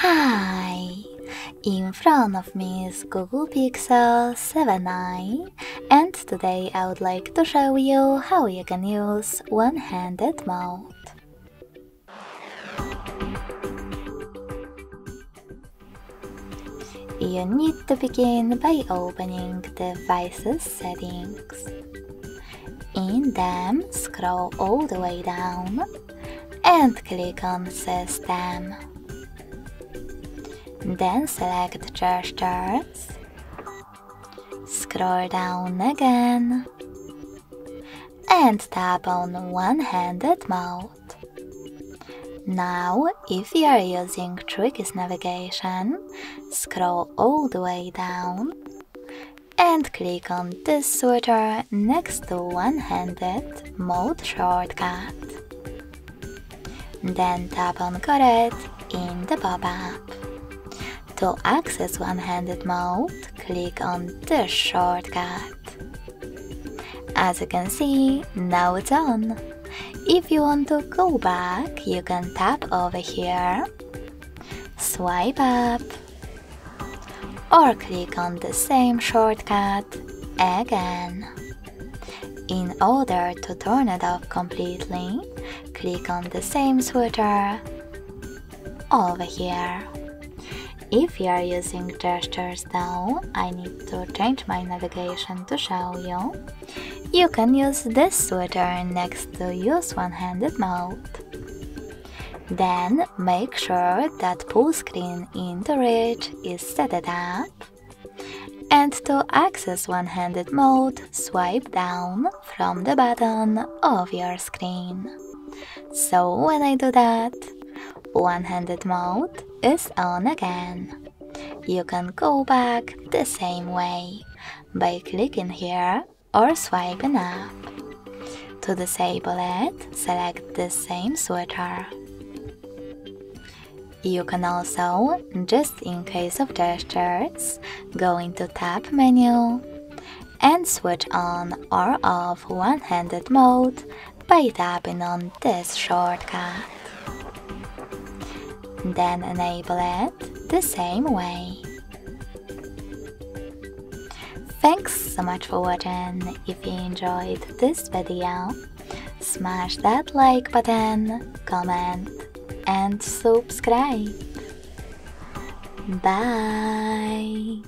Hi! In front of me is Google Pixel 7a and today I would like to show you how you can use one-handed mode. You need to begin by opening Devices settings. In them, scroll all the way down and click on System. Then select Gestures. Scroll down again and tap on One-Handed Mode. Now, if you are using Tricky's navigation, scroll all the way down and click on this switcher next to one-handed mode shortcut. Then tap on it in the pop-up. To access one-handed mode, click on the shortcut. As you can see, now it's on. If you want to go back, you can tap over here, swipe up, or click on the same shortcut again. In order to turn it off completely, click on the same switcher over here. If you are using gestures though, I need to change my navigation to show you. You can use this switcher next to use one-handed mode. Then make sure that pull screen into reach is set up. And to access one-handed mode, swipe down from the bottom of your screen. So when I do that, one-handed mode is on again. You can go back the same way by clicking here or swiping up. To disable it, select the same switcher. You can also, just in case of gestures, go into Tab menu and switch on or off one-handed mode by tapping on this shortcut. Then enable it the same way. Thanks so much for watching. If you enjoyed this video, smash that like button, comment and subscribe. Bye!